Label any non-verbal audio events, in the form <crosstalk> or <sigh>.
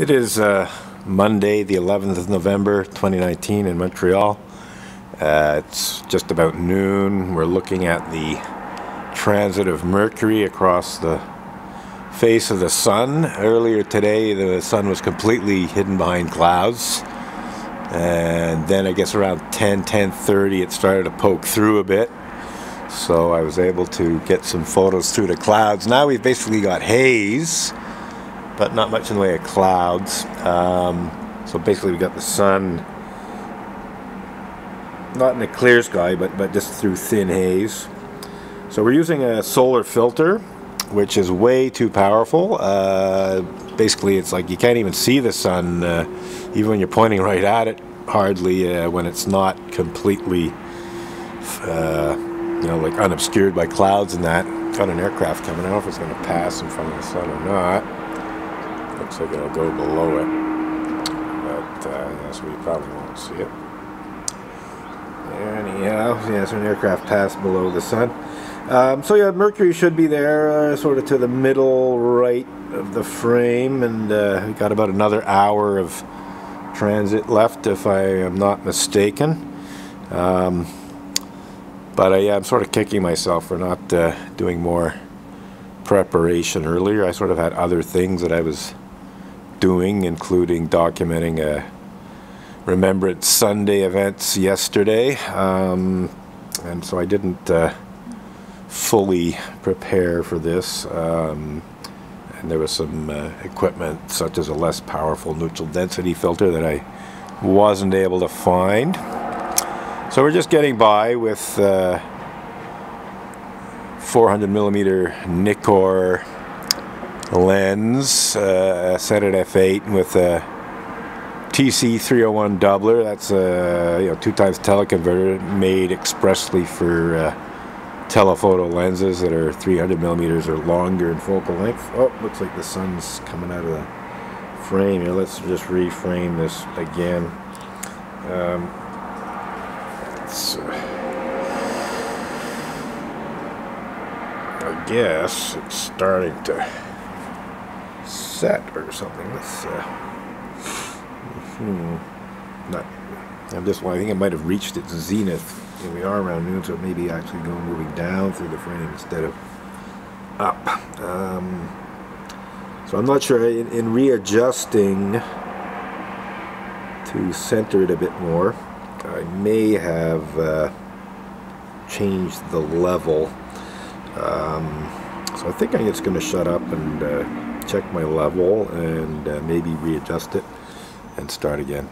It is uh, Monday, the 11th of November, 2019 in Montreal. Uh, it's just about noon. We're looking at the transit of Mercury across the face of the sun. Earlier today, the sun was completely hidden behind clouds. And then I guess around 10, 10.30, it started to poke through a bit. So I was able to get some photos through the clouds. Now we've basically got haze but not much in the way of clouds. Um, so basically we got the sun, not in a clear sky, but, but just through thin haze. So we're using a solar filter, which is way too powerful. Uh, basically it's like you can't even see the sun, uh, even when you're pointing <laughs> right at it, hardly uh, when it's not completely, uh, you know, like unobscured by clouds and that. Got an aircraft coming. I don't know if it's going to pass in front of the sun or not. Looks like it'll go below it. But, uh, yeah, so we probably won't see it. Anyhow, yeah, so an aircraft passed below the sun. Um, so yeah, Mercury should be there, uh, sort of to the middle right of the frame, and uh, we got about another hour of transit left, if I am not mistaken. Um, but uh, yeah, I'm sort of kicking myself for not uh, doing more preparation earlier. I sort of had other things that I was doing, including documenting a Remembrance Sunday events yesterday. Um, and so I didn't uh, fully prepare for this. Um, and there was some uh, equipment, such as a less powerful neutral density filter, that I wasn't able to find. So we're just getting by with uh, 400 millimeter Nikkor lens uh, set at f8 with a TC301 doubler. That's a you know two times teleconverter made expressly for uh, telephoto lenses that are 300 millimeters or longer in focal length. Oh, looks like the sun's coming out of the frame here. Let's just reframe this again. Um, I guess it's starting to set or something. Let's, uh, hmm, not, I'm just, well, I think it might have reached its zenith. Here we are around noon, so it may be actually going moving down through the frame instead of up. Um, so I'm not sure, in, in readjusting to center it a bit more, I may have uh, changed the level. Um, so I think I'm just going to shut up and uh, check my level and uh, maybe readjust it and start again.